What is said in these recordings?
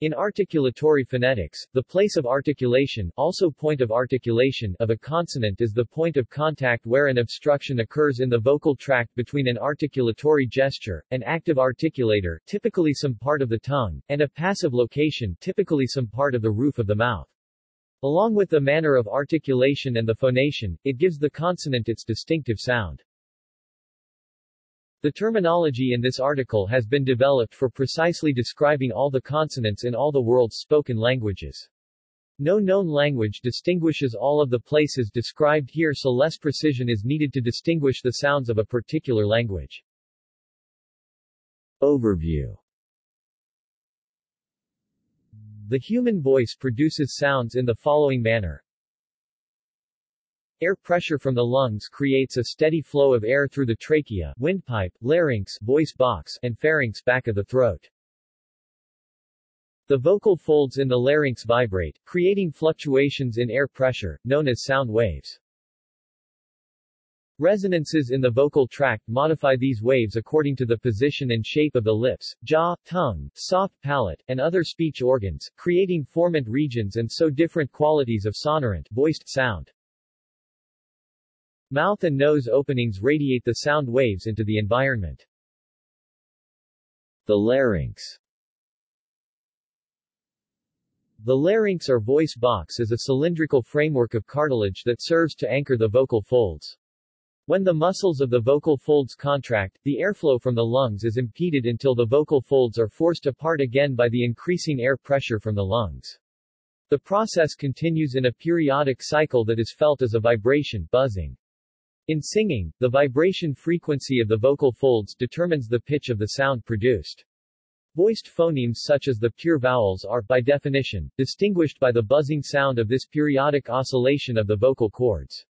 In articulatory phonetics, the place of articulation also point of articulation of a consonant is the point of contact where an obstruction occurs in the vocal tract between an articulatory gesture, an active articulator typically some part of the tongue, and a passive location typically some part of the roof of the mouth. Along with the manner of articulation and the phonation, it gives the consonant its distinctive sound. The terminology in this article has been developed for precisely describing all the consonants in all the world's spoken languages. No known language distinguishes all of the places described here so less precision is needed to distinguish the sounds of a particular language. Overview The human voice produces sounds in the following manner. Air pressure from the lungs creates a steady flow of air through the trachea, windpipe, larynx, voice box, and pharynx back of the throat. The vocal folds in the larynx vibrate, creating fluctuations in air pressure, known as sound waves. Resonances in the vocal tract modify these waves according to the position and shape of the lips, jaw, tongue, soft palate, and other speech organs, creating formant regions and so different qualities of sonorant voiced sound. Mouth and nose openings radiate the sound waves into the environment. The larynx The larynx or voice box is a cylindrical framework of cartilage that serves to anchor the vocal folds. When the muscles of the vocal folds contract, the airflow from the lungs is impeded until the vocal folds are forced apart again by the increasing air pressure from the lungs. The process continues in a periodic cycle that is felt as a vibration buzzing. In singing, the vibration frequency of the vocal folds determines the pitch of the sound produced. Voiced phonemes such as the pure vowels are, by definition, distinguished by the buzzing sound of this periodic oscillation of the vocal cords.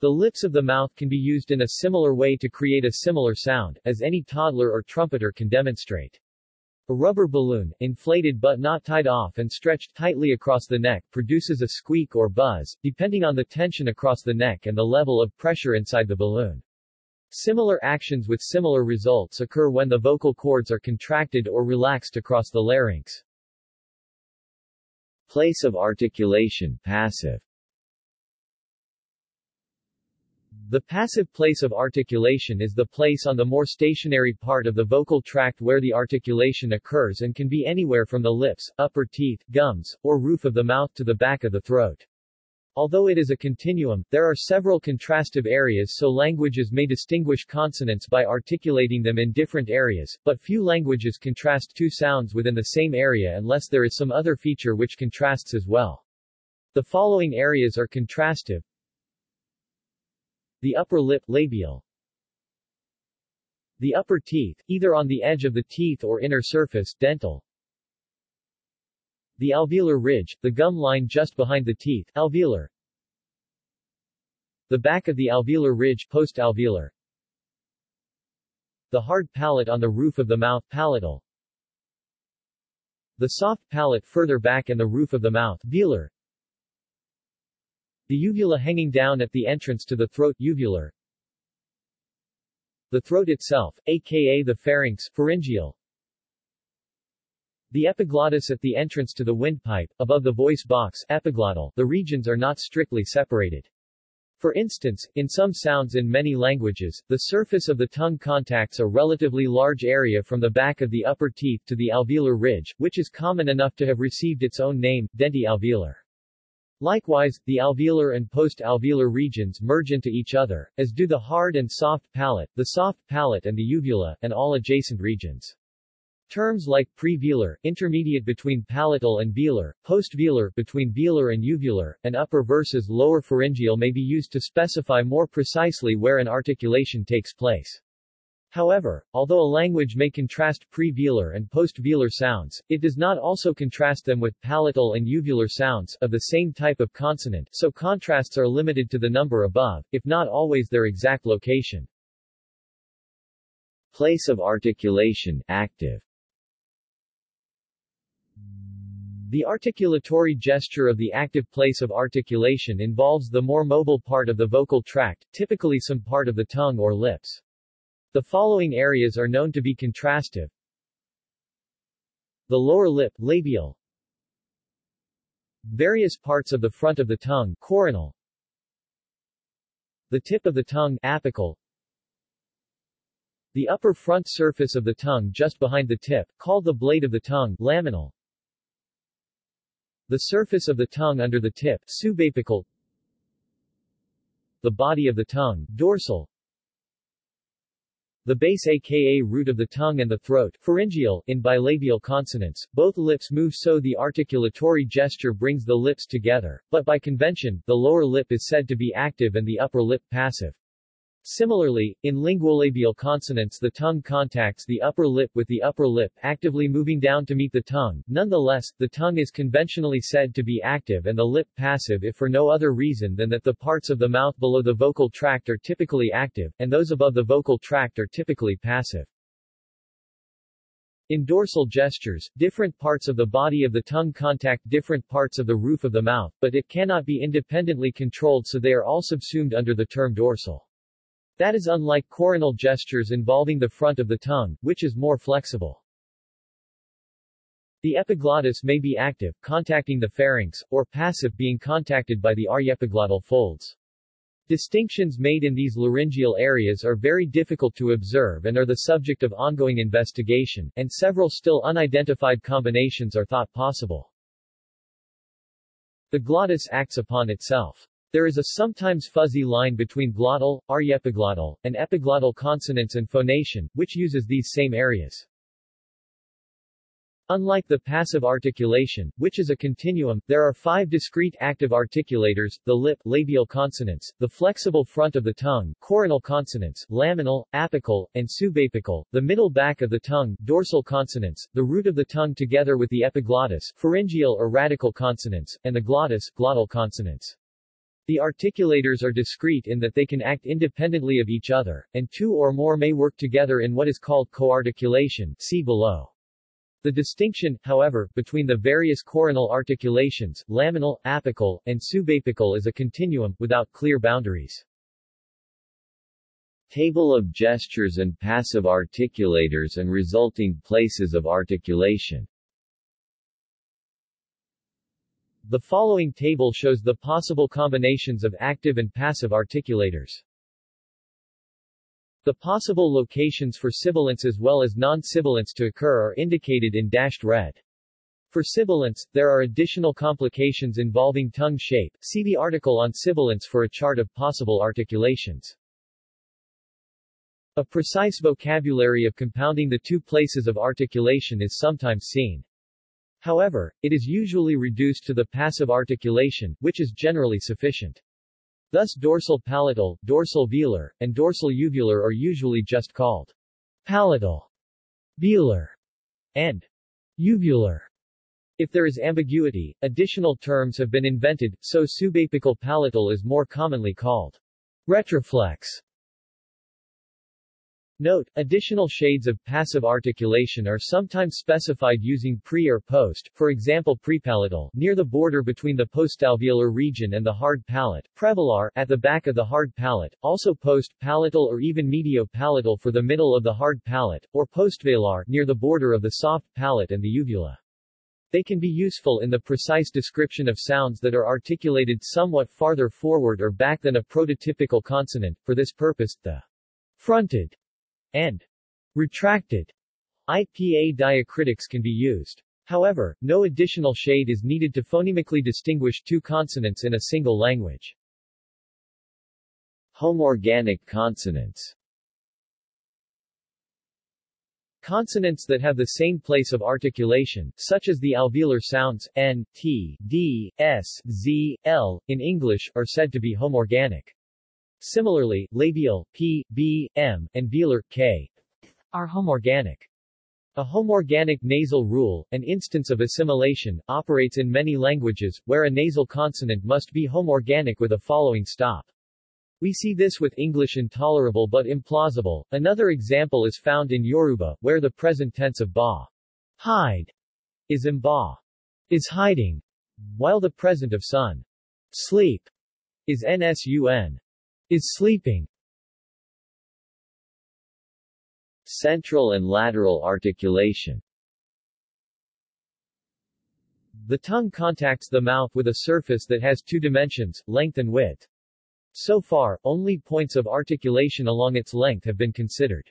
The lips of the mouth can be used in a similar way to create a similar sound, as any toddler or trumpeter can demonstrate. A rubber balloon, inflated but not tied off and stretched tightly across the neck produces a squeak or buzz, depending on the tension across the neck and the level of pressure inside the balloon. Similar actions with similar results occur when the vocal cords are contracted or relaxed across the larynx. Place of articulation passive The passive place of articulation is the place on the more stationary part of the vocal tract where the articulation occurs and can be anywhere from the lips, upper teeth, gums, or roof of the mouth to the back of the throat. Although it is a continuum, there are several contrastive areas so languages may distinguish consonants by articulating them in different areas, but few languages contrast two sounds within the same area unless there is some other feature which contrasts as well. The following areas are contrastive, the upper lip labial. The upper teeth, either on the edge of the teeth or inner surface dental. The alveolar ridge, the gum line just behind the teeth alveolar. The back of the alveolar ridge postalveolar. The hard palate on the roof of the mouth palatal. The soft palate further back and the roof of the mouth velar. The uvula hanging down at the entrance to the throat uvular. The throat itself, aka the pharynx pharyngeal. The epiglottis at the entrance to the windpipe, above the voice box epiglottal, the regions are not strictly separated. For instance, in some sounds in many languages, the surface of the tongue contacts a relatively large area from the back of the upper teeth to the alveolar ridge, which is common enough to have received its own name, denti-alveolar. Likewise, the alveolar and post-alveolar regions merge into each other, as do the hard and soft palate, the soft palate and the uvula, and all adjacent regions. Terms like prevelar, intermediate between palatal and velar, postvelar, between velar and uvular, and upper versus lower pharyngeal may be used to specify more precisely where an articulation takes place. However, although a language may contrast prevelar and postvelar sounds, it does not also contrast them with palatal and uvular sounds of the same type of consonant, so contrasts are limited to the number above, if not always their exact location. Place of articulation active The articulatory gesture of the active place of articulation involves the more mobile part of the vocal tract, typically some part of the tongue or lips. The following areas are known to be contrastive. The lower lip, labial. Various parts of the front of the tongue, coronal. The tip of the tongue, apical. The upper front surface of the tongue just behind the tip, called the blade of the tongue, laminal. The surface of the tongue under the tip, subapical. The body of the tongue, dorsal. The base aka root of the tongue and the throat, pharyngeal, in bilabial consonants, both lips move so the articulatory gesture brings the lips together, but by convention, the lower lip is said to be active and the upper lip passive. Similarly, in linguolabial consonants the tongue contacts the upper lip with the upper lip actively moving down to meet the tongue. Nonetheless, the tongue is conventionally said to be active and the lip passive if for no other reason than that the parts of the mouth below the vocal tract are typically active, and those above the vocal tract are typically passive. In dorsal gestures, different parts of the body of the tongue contact different parts of the roof of the mouth, but it cannot be independently controlled so they are all subsumed under the term dorsal. That is unlike coronal gestures involving the front of the tongue, which is more flexible. The epiglottis may be active, contacting the pharynx, or passive being contacted by the aryepiglottal folds. Distinctions made in these laryngeal areas are very difficult to observe and are the subject of ongoing investigation, and several still unidentified combinations are thought possible. The glottis acts upon itself. There is a sometimes fuzzy line between glottal, aryepiglottal, and epiglottal consonants and phonation, which uses these same areas. Unlike the passive articulation, which is a continuum, there are five discrete active articulators, the lip, labial consonants, the flexible front of the tongue, coronal consonants, laminal, apical, and subapical, the middle back of the tongue, dorsal consonants, the root of the tongue together with the epiglottis, pharyngeal or radical consonants, and the glottis, glottal consonants. The articulators are discrete in that they can act independently of each other, and two or more may work together in what is called coarticulation see below. The distinction, however, between the various coronal articulations, laminal, apical, and subapical is a continuum, without clear boundaries. Table of gestures and passive articulators and resulting places of articulation The following table shows the possible combinations of active and passive articulators. The possible locations for sibilants as well as non-sibilants to occur are indicated in dashed red. For sibilants, there are additional complications involving tongue shape. See the article on sibilants for a chart of possible articulations. A precise vocabulary of compounding the two places of articulation is sometimes seen. However, it is usually reduced to the passive articulation, which is generally sufficient. Thus dorsal palatal, dorsal velar, and dorsal uvular are usually just called palatal, velar, and uvular. If there is ambiguity, additional terms have been invented, so subapical palatal is more commonly called retroflex Note, additional shades of passive articulation are sometimes specified using pre or post, for example prepalatal, near the border between the postalveolar region and the hard palate, prevelar, at the back of the hard palate, also post-palatal or even medio-palatal for the middle of the hard palate, or postvelar, near the border of the soft palate and the uvula. They can be useful in the precise description of sounds that are articulated somewhat farther forward or back than a prototypical consonant. For this purpose, the fronted and retracted IPA diacritics can be used. However, no additional shade is needed to phonemically distinguish two consonants in a single language. Homorganic consonants Consonants that have the same place of articulation, such as the alveolar sounds, n, t, d, s, z, l, in English, are said to be homorganic. Similarly, labial, p, b, m, and velar, k, are homorganic. A homorganic nasal rule, an instance of assimilation, operates in many languages, where a nasal consonant must be homorganic with a following stop. We see this with English intolerable but implausible. Another example is found in Yoruba, where the present tense of ba, hide, is imba, is hiding, while the present of sun, sleep, is nsun. Is sleeping. Central and lateral articulation The tongue contacts the mouth with a surface that has two dimensions, length and width. So far, only points of articulation along its length have been considered.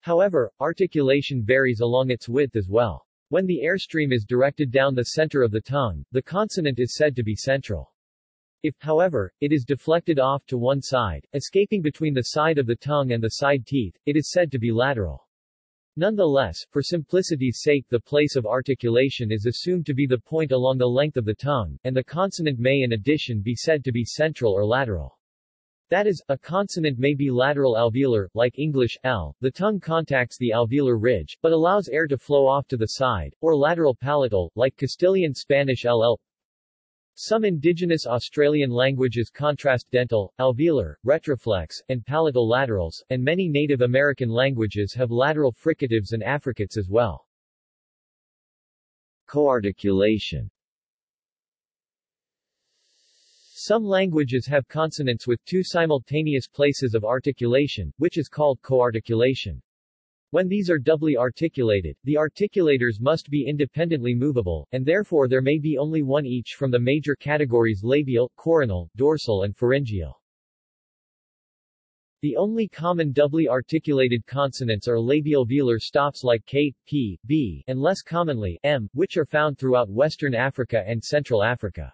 However, articulation varies along its width as well. When the airstream is directed down the center of the tongue, the consonant is said to be central. If, however, it is deflected off to one side, escaping between the side of the tongue and the side teeth, it is said to be lateral. Nonetheless, for simplicity's sake the place of articulation is assumed to be the point along the length of the tongue, and the consonant may in addition be said to be central or lateral. That is, a consonant may be lateral alveolar, like English L, the tongue contacts the alveolar ridge, but allows air to flow off to the side, or lateral palatal, like Castilian Spanish LL. Some indigenous Australian languages contrast dental, alveolar, retroflex, and palatal laterals, and many Native American languages have lateral fricatives and affricates as well. Coarticulation Some languages have consonants with two simultaneous places of articulation, which is called coarticulation. When these are doubly articulated, the articulators must be independently movable, and therefore there may be only one each from the major categories labial, coronal, dorsal and pharyngeal. The only common doubly articulated consonants are labial-velar stops like k, p, b, and less commonly, m, which are found throughout Western Africa and Central Africa.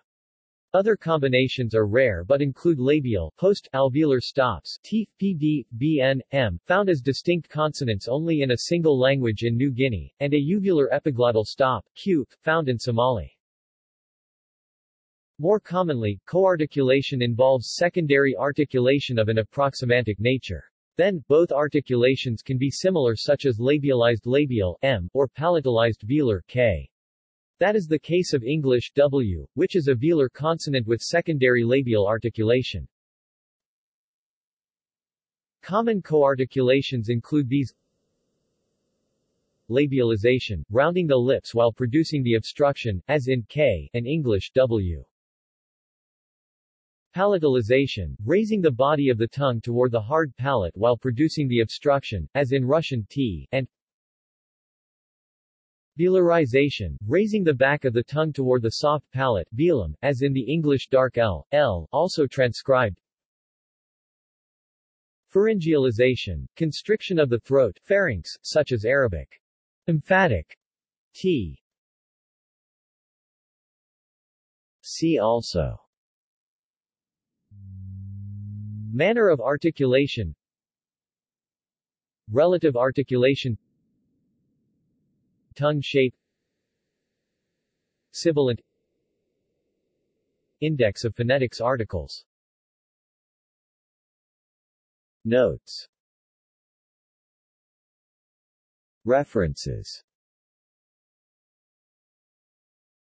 Other combinations are rare but include labial, post-alveolar stops teeth pd, bn, m, found as distinct consonants only in a single language in New Guinea, and a uvular epiglottal stop q, found in Somali. More commonly, coarticulation involves secondary articulation of an approximantic nature. Then, both articulations can be similar such as labialized labial m, or palatalized velar k. That is the case of English W, which is a velar consonant with secondary labial articulation. Common coarticulations include these Labialization, rounding the lips while producing the obstruction, as in K, and English W. Palatalization, raising the body of the tongue toward the hard palate while producing the obstruction, as in Russian T, and Velarization, raising the back of the tongue toward the soft palate velum, as in the English dark L, L, also transcribed. Pharyngealization, constriction of the throat pharynx, such as Arabic. Emphatic. T. See also Manner of articulation Relative articulation Tongue shape Sibilant Index of phonetics articles. Notes. References.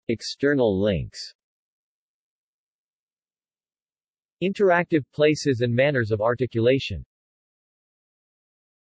External links. Interactive places and manners of articulation